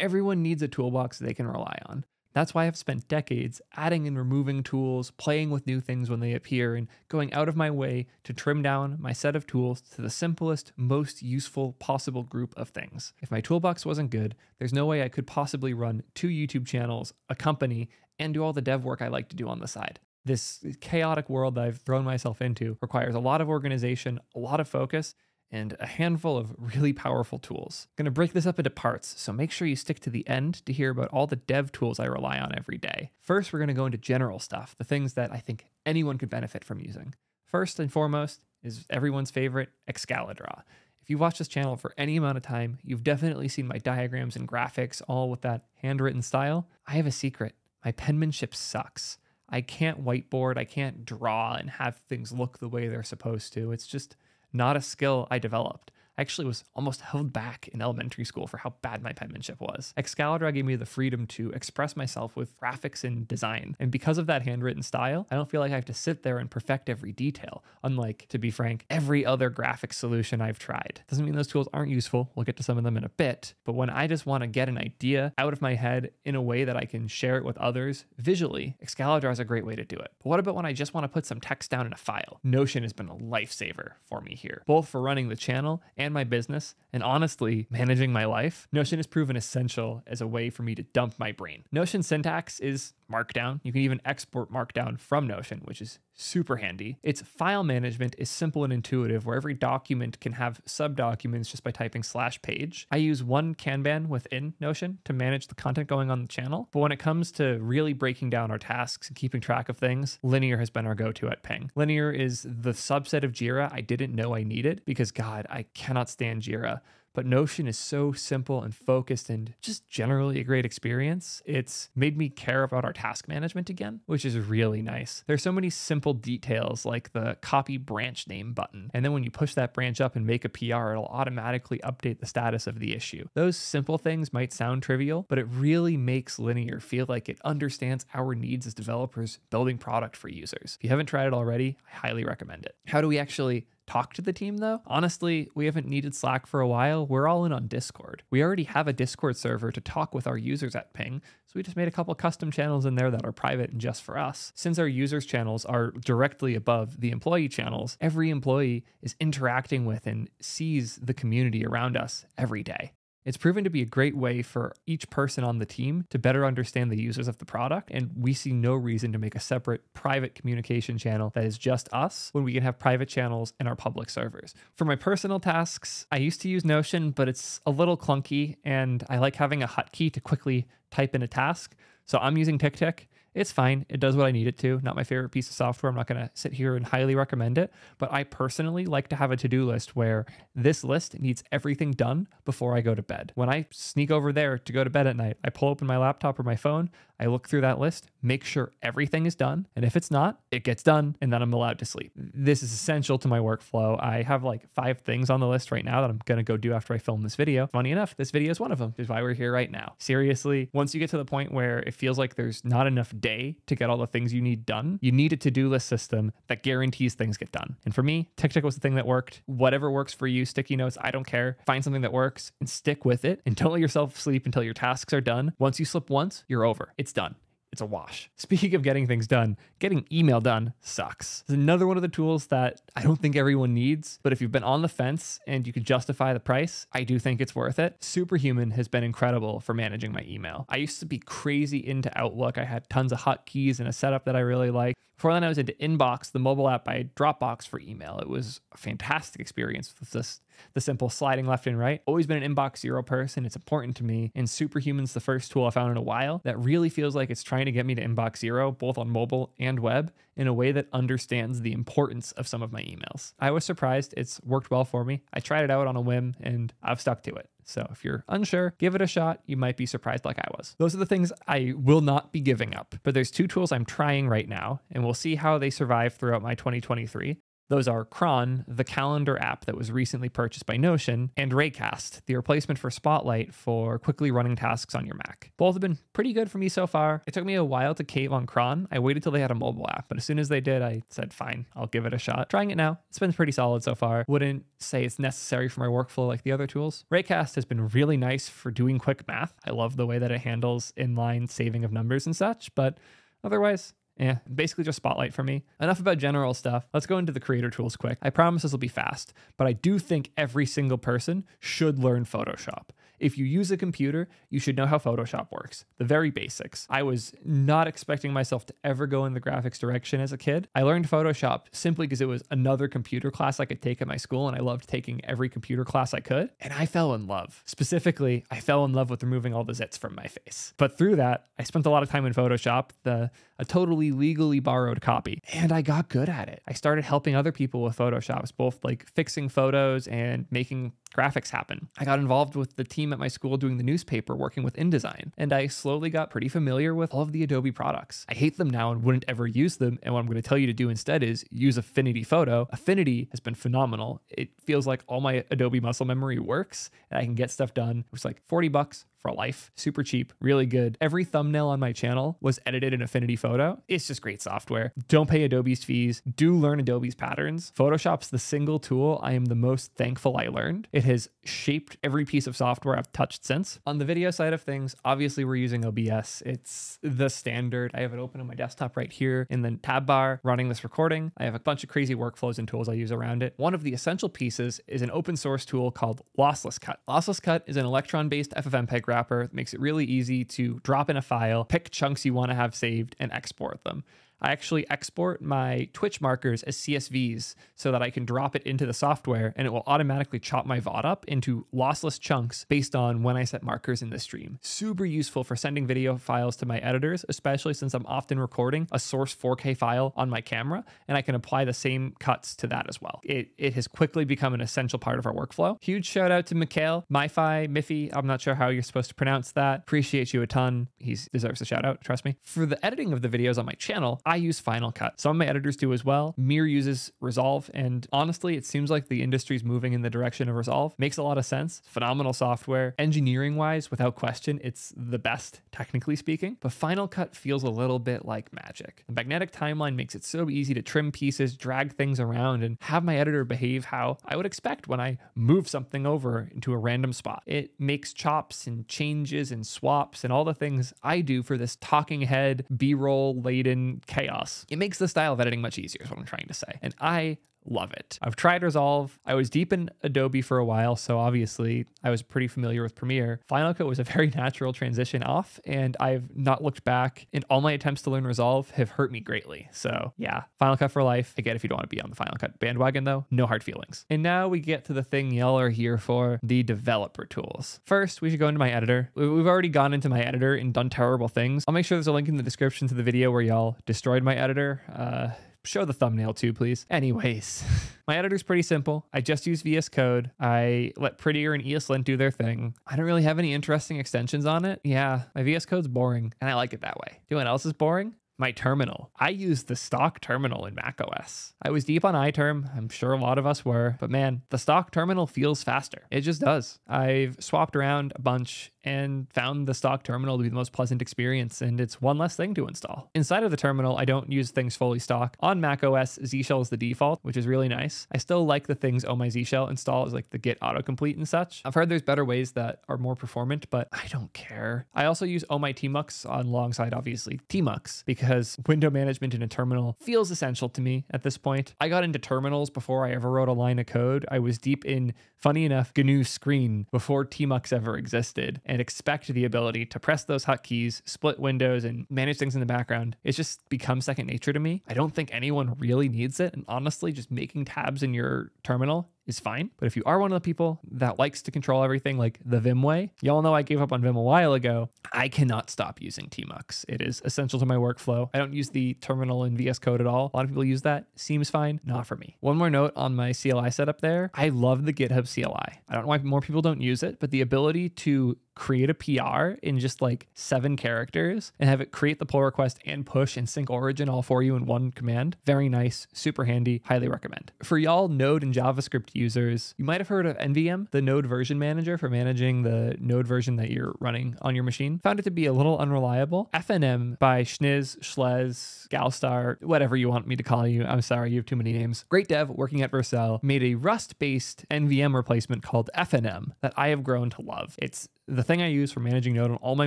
Everyone needs a toolbox they can rely on. That's why I've spent decades adding and removing tools, playing with new things when they appear, and going out of my way to trim down my set of tools to the simplest, most useful possible group of things. If my toolbox wasn't good, there's no way I could possibly run two YouTube channels, a company, and do all the dev work I like to do on the side. This chaotic world that I've thrown myself into requires a lot of organization, a lot of focus, and a handful of really powerful tools. I'm gonna break this up into parts, so make sure you stick to the end to hear about all the dev tools I rely on every day. First, we're gonna go into general stuff, the things that I think anyone could benefit from using. First and foremost is everyone's favorite, Excalidraw. If you've watched this channel for any amount of time, you've definitely seen my diagrams and graphics all with that handwritten style. I have a secret. My penmanship sucks. I can't whiteboard, I can't draw and have things look the way they're supposed to. It's just not a skill I developed. I actually was almost held back in elementary school for how bad my penmanship was. Excalidraw gave me the freedom to express myself with graphics and design. And because of that handwritten style, I don't feel like I have to sit there and perfect every detail, unlike, to be frank, every other graphic solution I've tried. Doesn't mean those tools aren't useful. We'll get to some of them in a bit. But when I just want to get an idea out of my head in a way that I can share it with others visually, Excalidraw is a great way to do it. But what about when I just want to put some text down in a file? Notion has been a lifesaver for me here, both for running the channel and and my business, and honestly, managing my life, Notion has proven essential as a way for me to dump my brain. Notion syntax is Markdown. You can even export Markdown from Notion, which is super handy. Its file management is simple and intuitive, where every document can have subdocuments just by typing slash page. I use one Kanban within Notion to manage the content going on the channel, but when it comes to really breaking down our tasks and keeping track of things, Linear has been our go-to at Ping. Linear is the subset of Jira I didn't know I needed because God, I cannot stand Jira but Notion is so simple and focused and just generally a great experience. It's made me care about our task management again, which is really nice. There's so many simple details like the copy branch name button. And then when you push that branch up and make a PR, it'll automatically update the status of the issue. Those simple things might sound trivial, but it really makes Linear feel like it understands our needs as developers building product for users. If you haven't tried it already, I highly recommend it. How do we actually talk to the team though. Honestly, we haven't needed Slack for a while. We're all in on Discord. We already have a Discord server to talk with our users at Ping, so we just made a couple custom channels in there that are private and just for us. Since our users channels are directly above the employee channels, every employee is interacting with and sees the community around us every day. It's proven to be a great way for each person on the team to better understand the users of the product, and we see no reason to make a separate private communication channel that is just us when we can have private channels in our public servers. For my personal tasks, I used to use Notion, but it's a little clunky, and I like having a hotkey to quickly type in a task. So I'm using TickTick. It's fine. It does what I need it to. Not my favorite piece of software. I'm not going to sit here and highly recommend it. But I personally like to have a to do list where this list needs everything done before I go to bed. When I sneak over there to go to bed at night, I pull open my laptop or my phone, I look through that list, make sure everything is done. And if it's not, it gets done and then I'm allowed to sleep. This is essential to my workflow. I have like five things on the list right now that I'm going to go do after I film this video. Funny enough, this video is one of them, which is why we're here right now. Seriously, once you get to the point where it feels like there's not enough day to get all the things you need done, you need a to do list system that guarantees things get done. And for me, TickTick was the thing that worked. Whatever works for you, sticky notes, I don't care. Find something that works and stick with it and don't let yourself sleep until your tasks are done. Once you slip once, you're over. It's done it's a wash. Speaking of getting things done, getting email done sucks. It's another one of the tools that I don't think everyone needs, but if you've been on the fence and you can justify the price, I do think it's worth it. Superhuman has been incredible for managing my email. I used to be crazy into Outlook. I had tons of hotkeys and a setup that I really liked. Before then, I was into Inbox, the mobile app by Dropbox for email. It was a fantastic experience with this the simple sliding left and right. Always been an inbox zero person. It's important to me. And Superhuman's the first tool I found in a while that really feels like it's trying to get me to inbox zero, both on mobile and web, in a way that understands the importance of some of my emails. I was surprised. It's worked well for me. I tried it out on a whim and I've stuck to it. So if you're unsure, give it a shot. You might be surprised like I was. Those are the things I will not be giving up. But there's two tools I'm trying right now, and we'll see how they survive throughout my 2023. Those are Cron, the calendar app that was recently purchased by Notion, and Raycast, the replacement for Spotlight for quickly running tasks on your Mac. Both have been pretty good for me so far. It took me a while to cave on Cron. I waited till they had a mobile app, but as soon as they did, I said, fine, I'll give it a shot. Trying it now, it's been pretty solid so far. Wouldn't say it's necessary for my workflow like the other tools. Raycast has been really nice for doing quick math. I love the way that it handles inline saving of numbers and such, but otherwise, yeah, basically just Spotlight for me. Enough about general stuff. Let's go into the creator tools quick. I promise this will be fast, but I do think every single person should learn Photoshop. If you use a computer, you should know how Photoshop works, the very basics. I was not expecting myself to ever go in the graphics direction as a kid. I learned Photoshop simply because it was another computer class I could take at my school, and I loved taking every computer class I could. And I fell in love. Specifically, I fell in love with removing all the zits from my face. But through that, I spent a lot of time in Photoshop, the a totally legally borrowed copy, and I got good at it. I started helping other people with Photoshops, both like fixing photos and making graphics happen. I got involved with the team at my school doing the newspaper, working with InDesign, and I slowly got pretty familiar with all of the Adobe products. I hate them now and wouldn't ever use them, and what I'm going to tell you to do instead is use Affinity Photo. Affinity has been phenomenal. It feels like all my Adobe muscle memory works, and I can get stuff done. It was like 40 bucks for life. Super cheap, really good. Every thumbnail on my channel was edited in Affinity Photo. It's just great software. Don't pay Adobe's fees. Do learn Adobe's patterns. Photoshop's the single tool I am the most thankful I learned. It has shaped every piece of software I've touched since. On the video side of things, obviously we're using OBS. It's the standard. I have it open on my desktop right here in the tab bar running this recording. I have a bunch of crazy workflows and tools I use around it. One of the essential pieces is an open source tool called Lossless Cut. Lossless Cut is an Electron-based FFmpeg wrapper. Makes it really easy to drop in a file, pick chunks you want to have saved, and export them. I actually export my Twitch markers as CSVs so that I can drop it into the software and it will automatically chop my VOD up into lossless chunks based on when I set markers in the stream. Super useful for sending video files to my editors, especially since I'm often recording a source 4K file on my camera and I can apply the same cuts to that as well. It, it has quickly become an essential part of our workflow. Huge shout out to Mikhail, MiFi, Miffy. I'm not sure how you're supposed to pronounce that. Appreciate you a ton. He deserves a shout out, trust me. For the editing of the videos on my channel, I use Final Cut. Some of my editors do as well. Mir uses Resolve, and honestly, it seems like the industry's moving in the direction of Resolve. Makes a lot of sense. Phenomenal software. Engineering wise, without question, it's the best, technically speaking. But Final Cut feels a little bit like magic. The magnetic timeline makes it so easy to trim pieces, drag things around, and have my editor behave how I would expect when I move something over into a random spot. It makes chops and changes and swaps and all the things I do for this talking head, B roll laden chaos. It makes the style of editing much easier, is what I'm trying to say. And I love it. I've tried Resolve. I was deep in Adobe for a while, so obviously I was pretty familiar with Premiere. Final Cut was a very natural transition off, and I've not looked back. And all my attempts to learn Resolve have hurt me greatly. So yeah, Final Cut for life. Get if you don't want to be on the Final Cut bandwagon though, no hard feelings. And now we get to the thing y'all are here for, the developer tools. First, we should go into my editor. We've already gone into my editor and done terrible things. I'll make sure there's a link in the description to the video where y'all destroyed my editor. Uh, show the thumbnail too, please. Anyways, my editor's pretty simple. I just use VS Code. I let Prettier and ESLint do their thing. I don't really have any interesting extensions on it. Yeah, my VS Code's boring, and I like it that way. Do you know what else is boring? my terminal. I use the stock terminal in macOS. I was deep on iTerm. I'm sure a lot of us were, but man, the stock terminal feels faster. It just does. I've swapped around a bunch and found the stock terminal to be the most pleasant experience, and it's one less thing to install. Inside of the terminal, I don't use things fully stock. On macOS, Z Shell is the default, which is really nice. I still like the things Oh My Z Shell installs, like the Git autocomplete and such. I've heard there's better ways that are more performant, but I don't care. I also use Oh My Tmux on alongside, obviously, Tmux because window management in a terminal feels essential to me at this point. I got into terminals before I ever wrote a line of code. I was deep in, funny enough, GNU Screen before Tmux ever existed and expect the ability to press those hotkeys, split windows, and manage things in the background. It's just become second nature to me. I don't think anyone really needs it. And honestly, just making tabs in your terminal is fine. But if you are one of the people that likes to control everything like the Vim way, y'all know I gave up on Vim a while ago. I cannot stop using Tmux. It is essential to my workflow. I don't use the terminal in VS Code at all. A lot of people use that. Seems fine. Not for me. One more note on my CLI setup there. I love the GitHub CLI. I don't know why more people don't use it, but the ability to create a PR in just like seven characters and have it create the pull request and push and sync origin all for you in one command. Very nice, super handy, highly recommend. For y'all Node and JavaScript users, you might have heard of NVM, the Node version manager for managing the Node version that you're running on your machine. Found it to be a little unreliable. FNM by Schniz, Schlez, Galstar, whatever you want me to call you. I'm sorry, you have too many names. Great dev working at Vercel made a Rust based NVM replacement called FNM that I have grown to love. It's the thing I use for managing Node on all my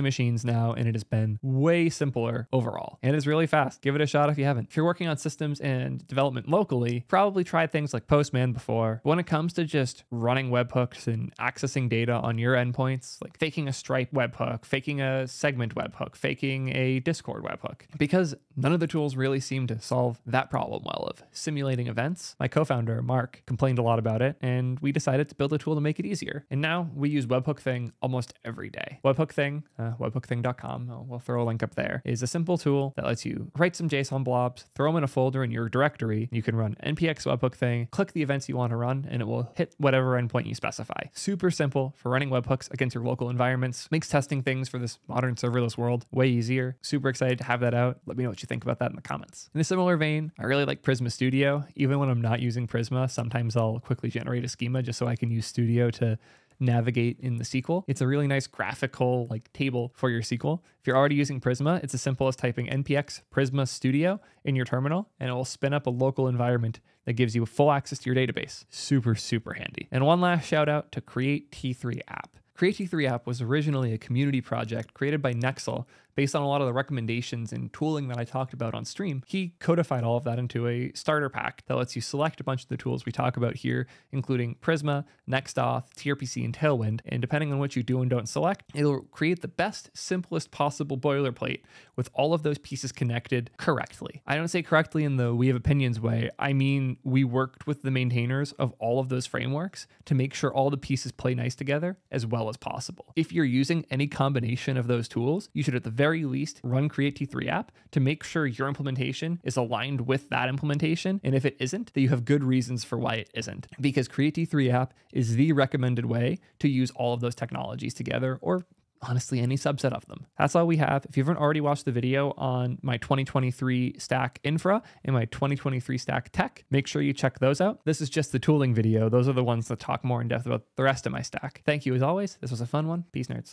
machines now, and it has been way simpler overall. And it's really fast. Give it a shot if you haven't. If you're working on systems and development locally, probably tried things like Postman before. When it comes to just running webhooks and accessing data on your endpoints, like faking a Stripe webhook, faking a Segment webhook, faking a Discord webhook, because none of the tools really seem to solve that problem well of simulating events, my co founder, Mark, complained a lot about it, and we decided to build a tool to make it easier. And now we use Webhook Thing almost every day. Webhook Thing, uh, webhookthing.com, we'll throw a link up there, is a simple tool that lets you write some JSON blobs, throw them in a folder in your directory. You can run npx webhook thing, click the events you want to run, and it will hit whatever endpoint you specify. Super simple for running webhooks against your local environments. Makes testing things for this modern serverless world way easier. Super excited to have that out. Let me know what you think about that in the comments. In a similar vein, I really like Prisma Studio. Even when I'm not using Prisma, sometimes I'll quickly generate a schema just so I can use Studio to navigate in the SQL. It's a really nice graphical like table for your SQL. If you're already using Prisma, it's as simple as typing npx Prisma Studio in your terminal and it will spin up a local environment that gives you full access to your database. Super, super handy. And one last shout out to Create T3 app. Create T3 app was originally a community project created by Nexxel based on a lot of the recommendations and tooling that I talked about on stream, he codified all of that into a starter pack that lets you select a bunch of the tools we talk about here, including Prisma, Nextauth, TRPC, and Tailwind. And depending on what you do and don't select, it'll create the best, simplest possible boilerplate with all of those pieces connected correctly. I don't say correctly in the we have opinions way. I mean, we worked with the maintainers of all of those frameworks to make sure all the pieces play nice together as well as possible. If you're using any combination of those tools, you should at the very very least run Create T3 app to make sure your implementation is aligned with that implementation. And if it isn't, that you have good reasons for why it isn't. Because Create T3 app is the recommended way to use all of those technologies together or honestly any subset of them. That's all we have. If you haven't already watched the video on my 2023 stack infra and my 2023 stack tech, make sure you check those out. This is just the tooling video. Those are the ones that talk more in depth about the rest of my stack. Thank you as always. This was a fun one. Peace nerds.